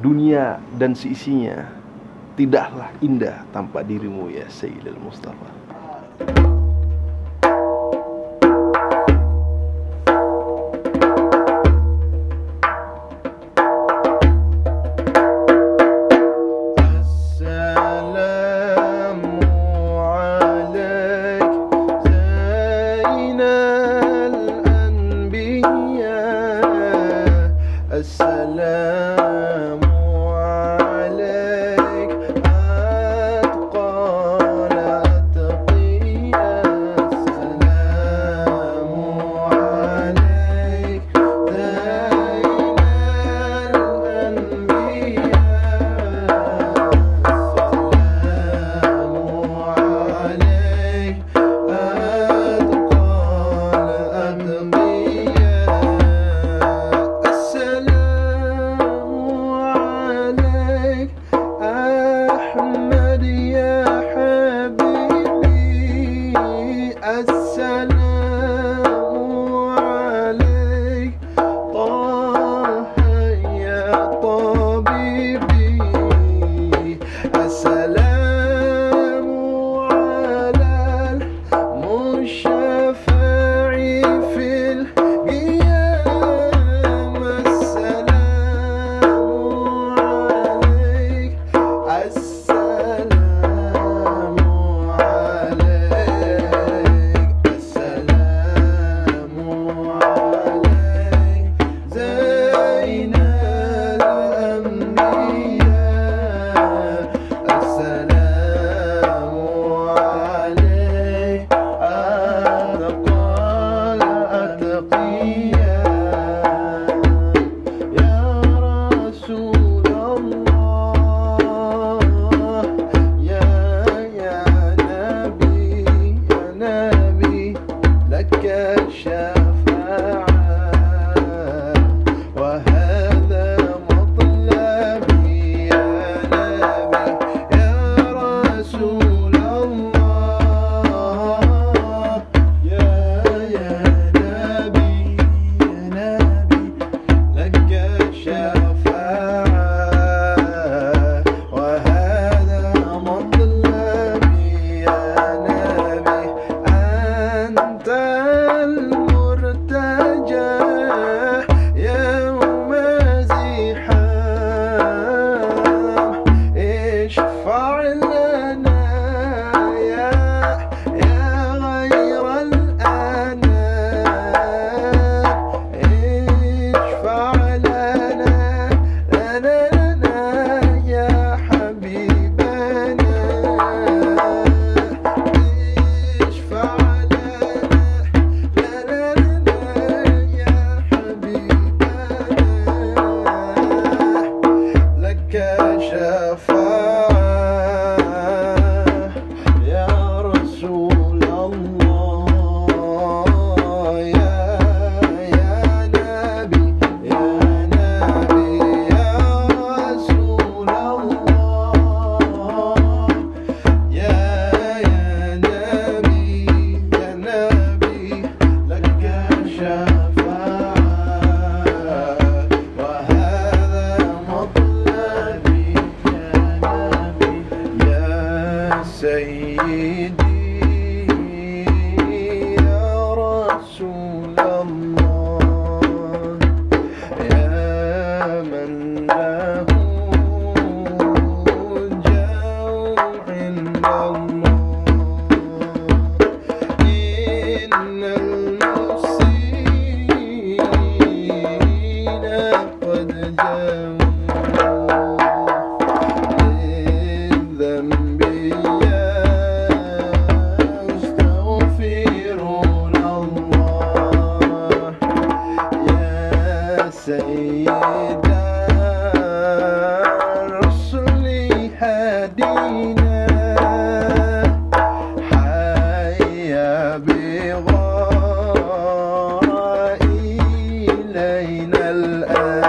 dunia dan seisinya tidaklah indah tanpa dirimu ya Sayyidil Mustafa. Assalamu السلام and I سيدي يا رسول الله يا من له جوع عند الله. إن بين الآن